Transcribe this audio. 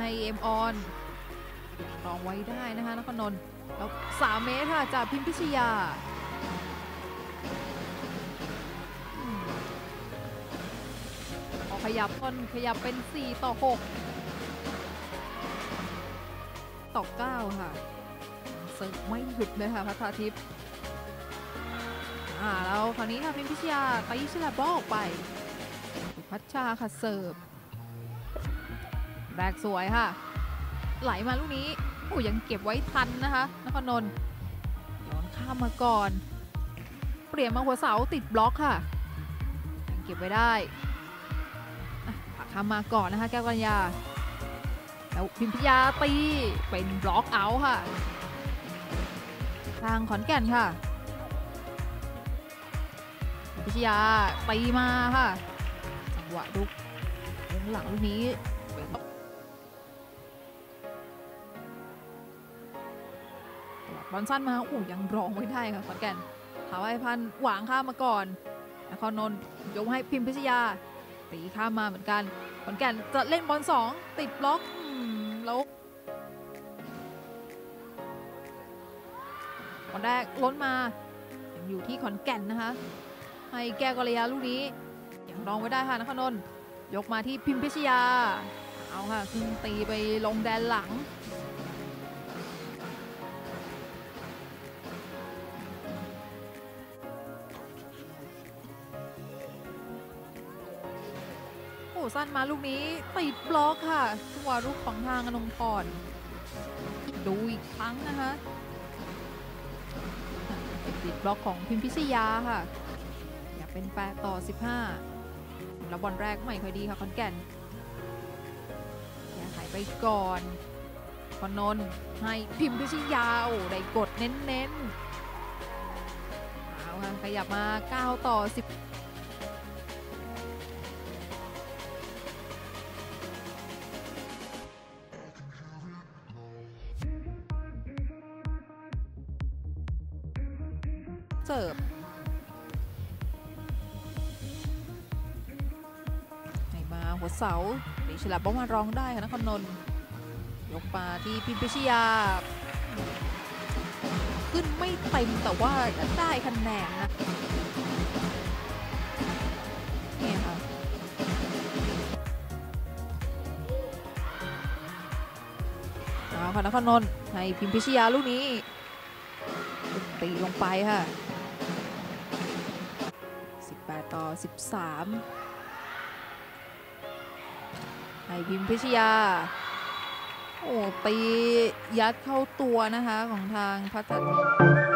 ให้เอ็มออนรองไว้ได้นะคะนครนนท์แล้ว3เมตรค่ะจากพิมพิชยาอืมพอขยับต้นขยับเป็น 4 ต่อ 6 ต่อ 9 ค่ะเสิร์ฟไม่หยุดเลยค่ะพัทราทิพย์อ่าแล้วคราวนี้ค่ะพิมพิชยาตีฉลับบอลออกไป พัชชาค่ะเสิร์ฟ แรกสวยค่ะ ไหลมาลูกนี้โอ้ยังเก็บไว้ทันนะคะนครนนท์ย้อนข้ามมาก่อน เปลี่ยนมาหัวเสาติดบล็อกค่ะยังเก็บไว้ได้อะผักข้ามมาก่อนนะคะแก้วกัญญาแล้วพิมพิยาตีเป็นบล็อกเอาท์ค่ะ ทางขอนแก่นค่ะพิชยาตีมาค่ะจังหวะลุกเลี้ยงหลังลูกนี้ บอลสั้นมาโอ้ยังรองไว้ได้ค่ะขอนแก่นถาไว้พันหวางข้ามมาก่อนนครนนท์ยกให้พิมพิชยาตีข้ามมาเหมือนกันขอนแก่นจะเล่นบอลสองติดบล็อกแล้วบอลแรกล้นมายังอยู่ที่ขอนแก่นนะคะ ให้แก้วกรยาลูกนี้ยังรองไว้ได้ค่ะนครนนท์ยกมาที่พิมพิชยาเอาค่ะตีไปลงแดนหลัง สั้นมาลูกนี้ติดบล็อกค่ะจังหวะลูกของทางอนงพรดูอีกครั้งนะคะติดบล็อกของพิมพิชยาค่ะ อยากเป็น8ต่อ 15 แล้วบอลแรกไม่ค่อยดีค่ะคอนแก่นแก้ไขไปก่อนคอนนท์ให้พิมพิชยาวได้กดเน้นๆเอาค่ะขยับมา 9 ต่อ 10 เสิร์ฟให้มาหัวเสาตีฉลับบ้มารองได้ค่ะนครนนท์ยกมาที่พิมพิชยา ขึ้นไม่เต็มแต่ว่าได้คะแนนนะนี่ค่ะเอาค่ะนครนนท์ให้พิมพิชยาลูกนี้ ตีลงไปค่ะ 18 ต่อ 13ให้พิมพิชยา โอ้ตียัดเข้าตัวนะคะของทางพัฒน์